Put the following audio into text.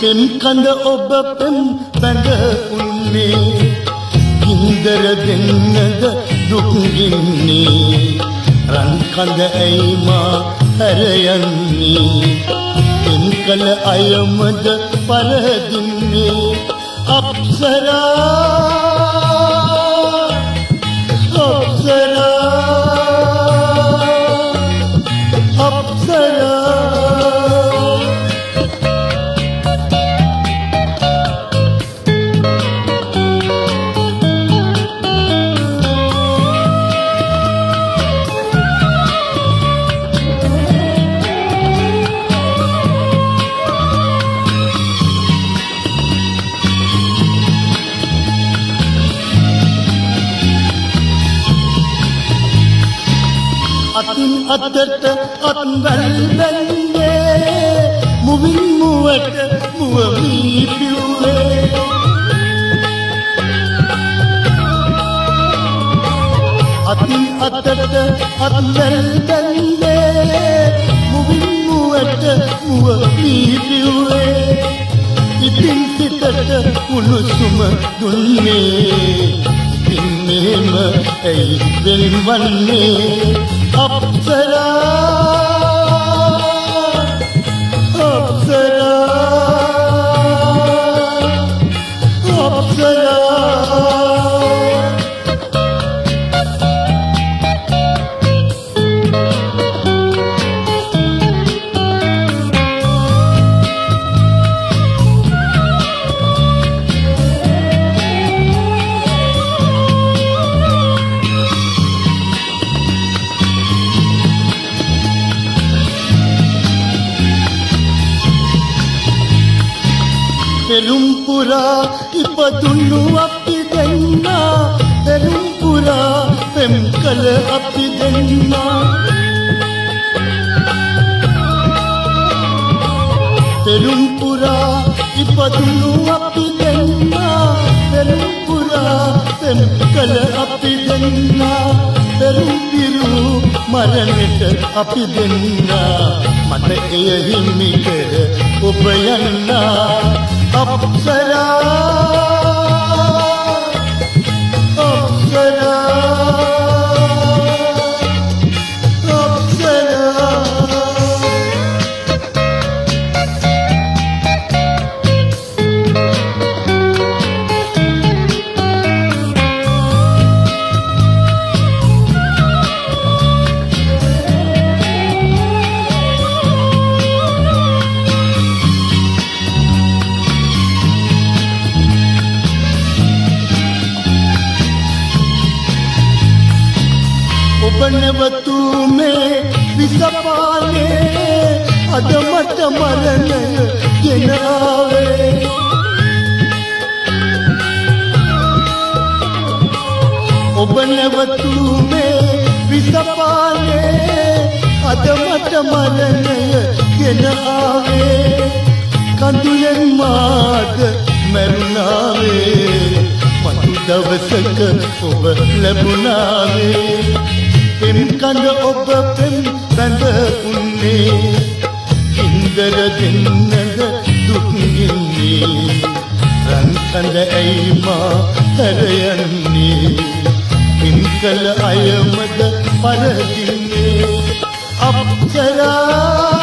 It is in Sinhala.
පෙම් කඳ ඔබ පෙම් බැඳ උන්නේ. කින්දර දෙන්නද දුක්ගින්නේ රන් කඳ ඇයිමා හැරයන්නේ? පෙම් කළ අයමද පරදින්නේ? අප්සරා අතට අත්වැල් බැන්නේ මුවින් මුවට මුවමී පිව්වේ අතින් අතට අත්වැල් බැන්නේ මුවින් මුවට මුවමී පිව්වේ ඉතින් සිතට උණුසුම දුන්නේ. ඉතින් මෙහෙම ඇයි වෙන්වන්නේ අප්සරා අප්සරා පෙරුම්පුරා ඉපදුණු අපි දෙන්නා පෙරුම්පුරා පෙම් කළ අපි දෙන්නා පෙරුම්පුරා ඉපදුණු අපි දෙන්නා පෙරුම්පුරා පෙම් කළ අපි දෙන්නා පෙරුම්පිරු මරණට අපි දෙන්නා මට එය හිමි කර ඔබ යන්නා ඔබ නැවතුමේ විසපානේ අද මට මරණය ගෙනාවේ. ඔබ නැවතුමේ විසපානේ අද මට මරණය ගෙනාවේ. කඳුලෙන් මාද මැරුණාවේ. මතු දවසක ඔබ ලැබුණාවේ. පෙම් කඳ ඔබ පෙම් බැඳ උන්නේ ඉන්දර දෙන්නද දුක්ගින්නේ රන් කඳ ඇයිමා හැරයන්නේ? පින් කළ අයමද පරදින්නේ. අප්සරා